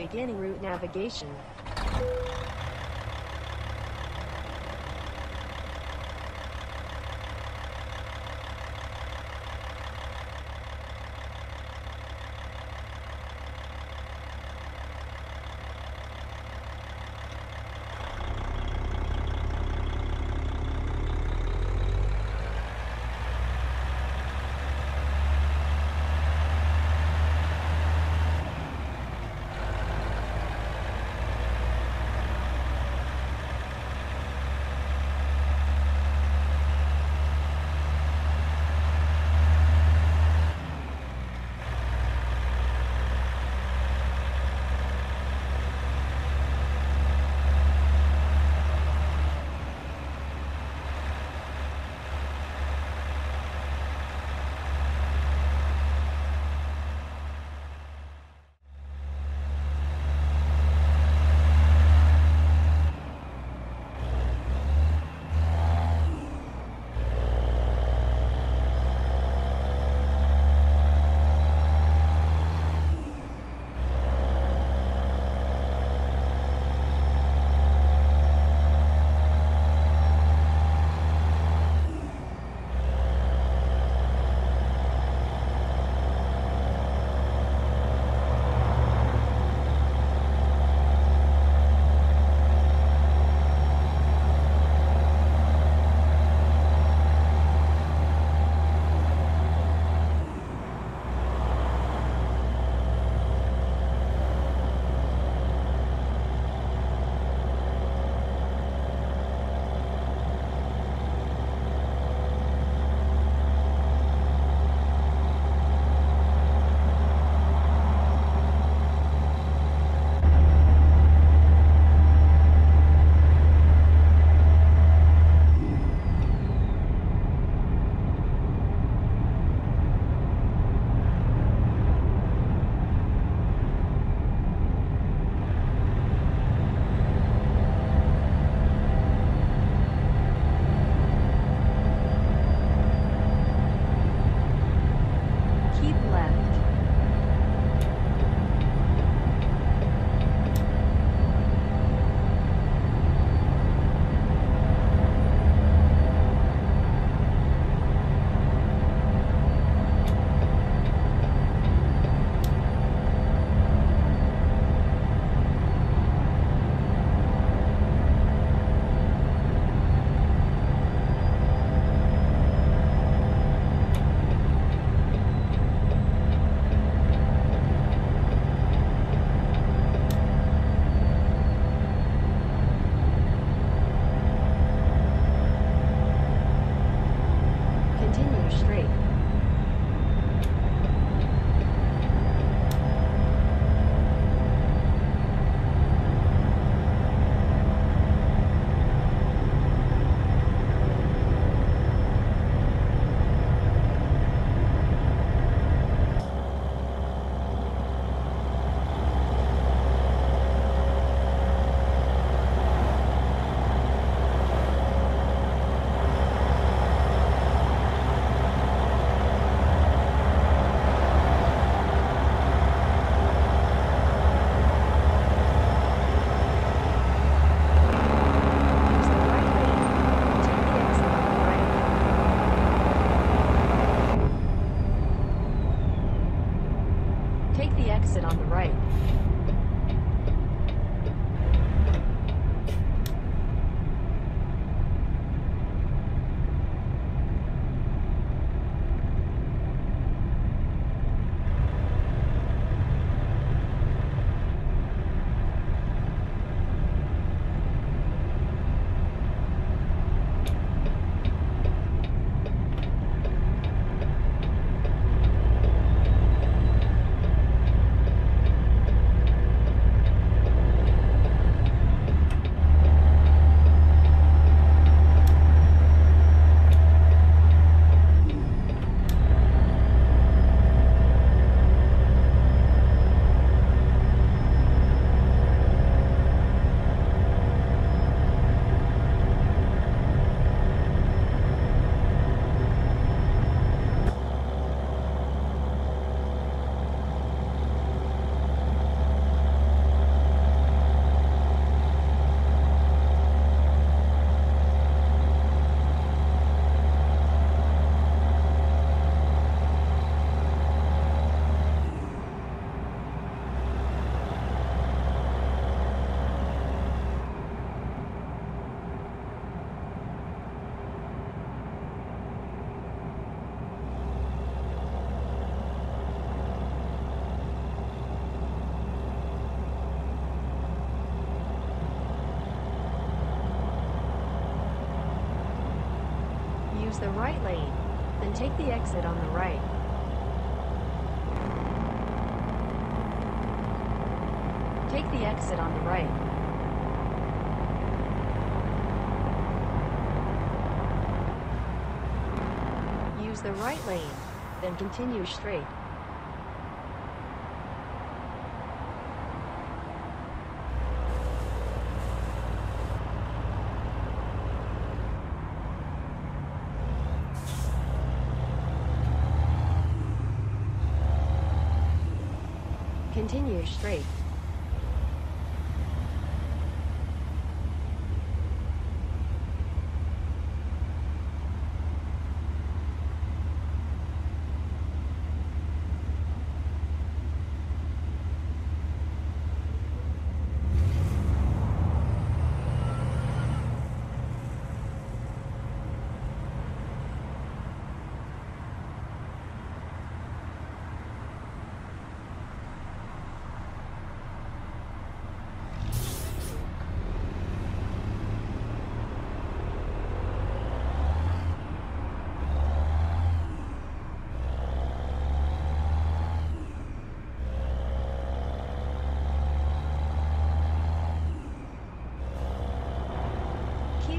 Beginning route navigation. Take the exit on the right. Right lane, then take the exit on the right. Take the exit on the right. Use the right lane, then continue straight. Continue straight.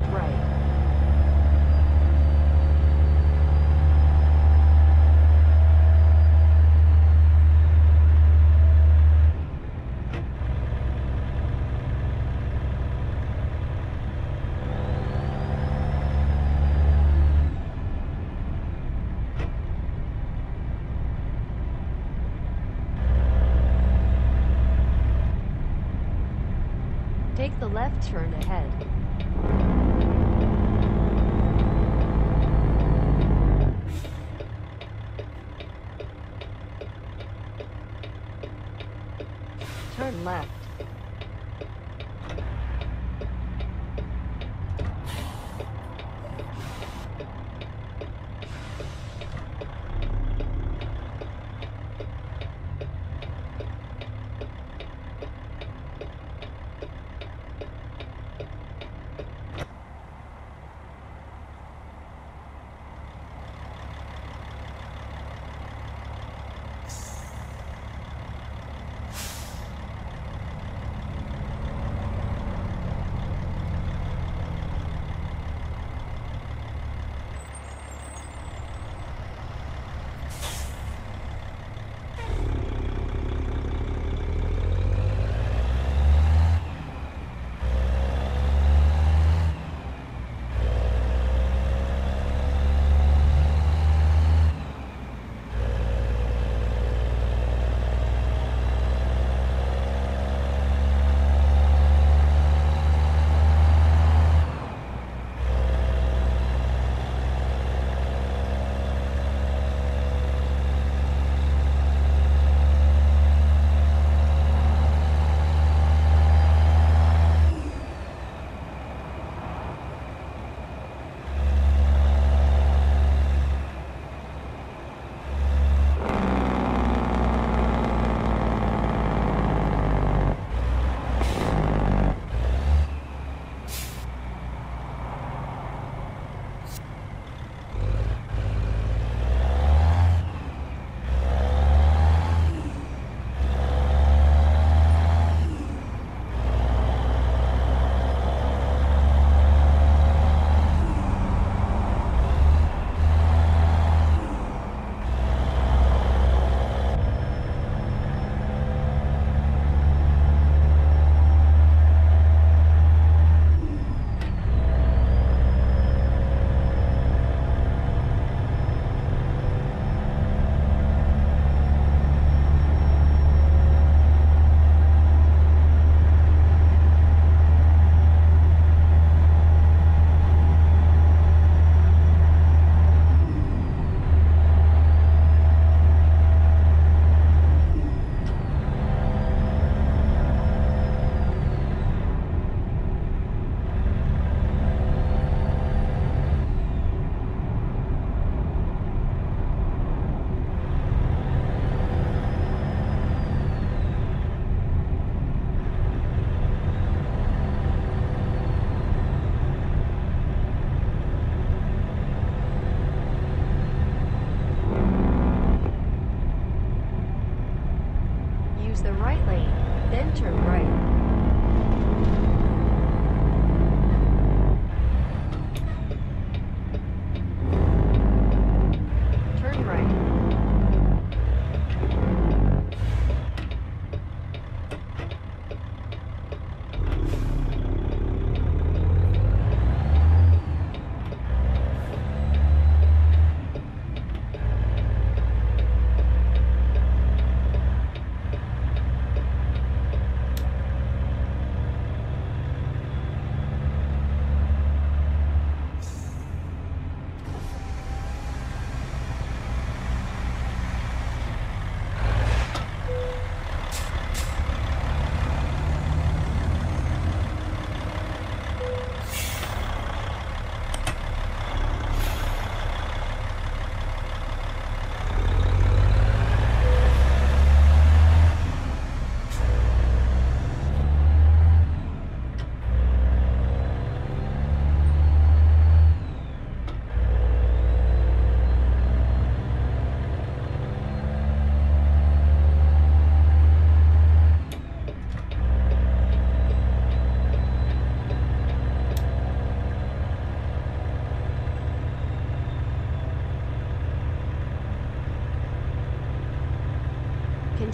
Right. Take the left turn ahead. Turn left.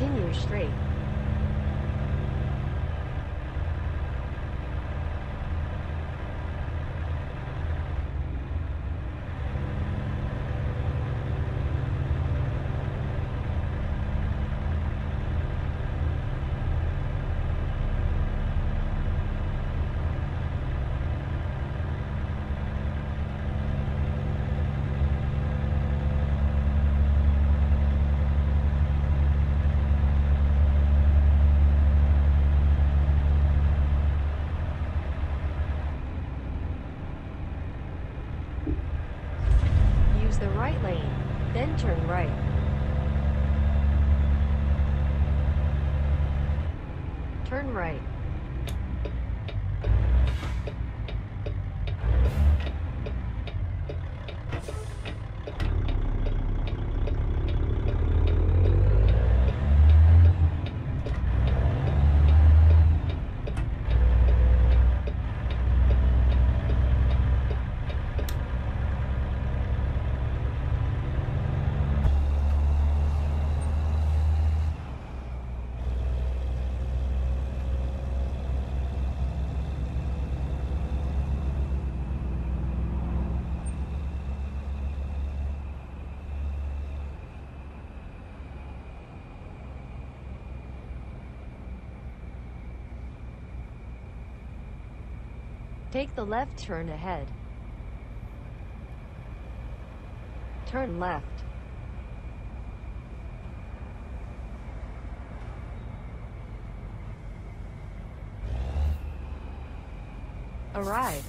Continue straight. Use the right lane, then turn right. Turn right. Take the left turn ahead. Turn left. Arrive.